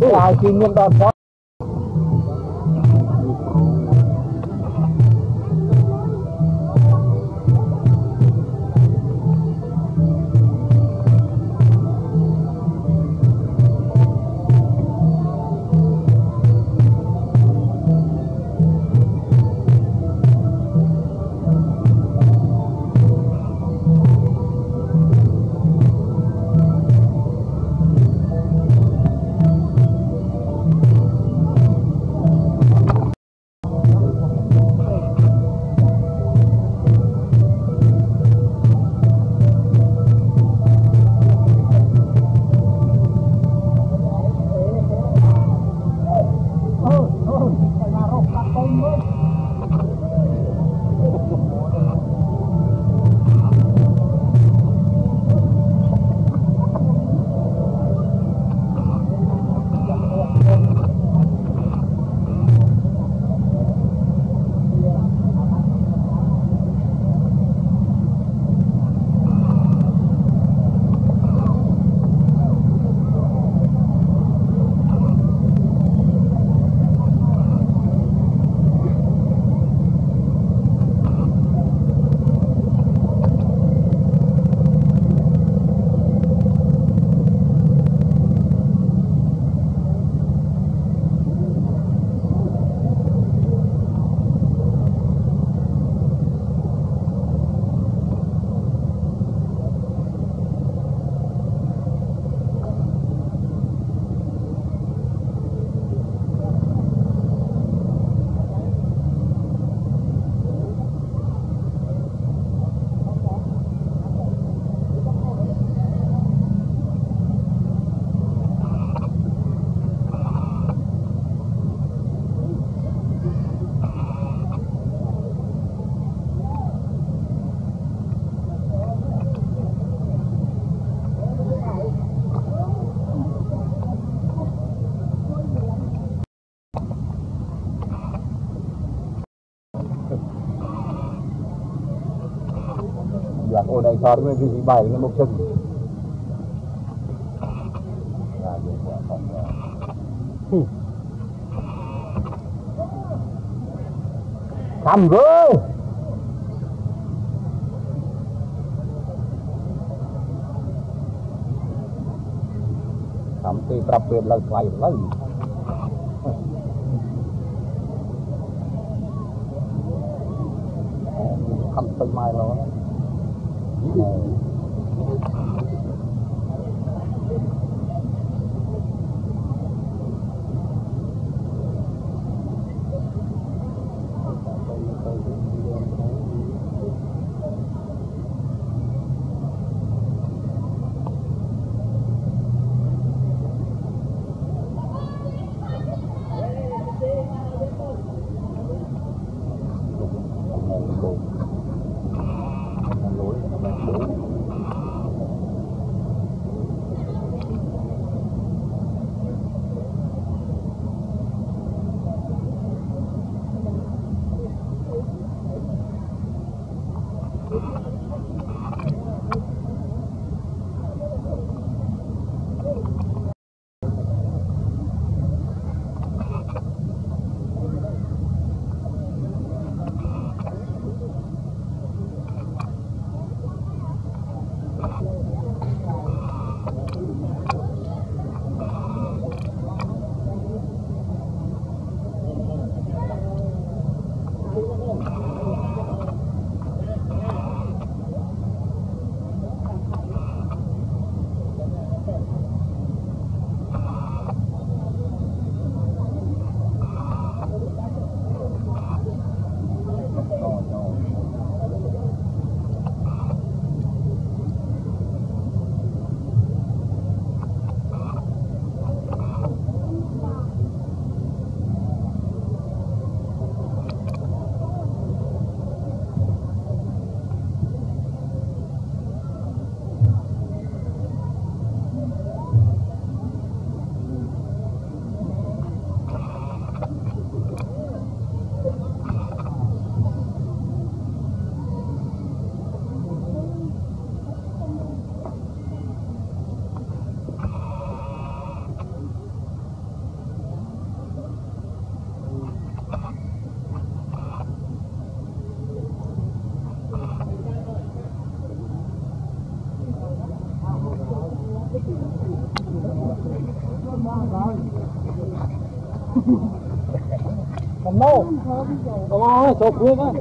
Thế là khi nguyên đoàn đó อยากโอไดซอร์ไม่พี่สีใบเงี้ยมุกซึ่งทำเลยทำตีปรับเปลี่ยนเรา よかった。Cầm đâu? Cầm ai? Chụp luôn á.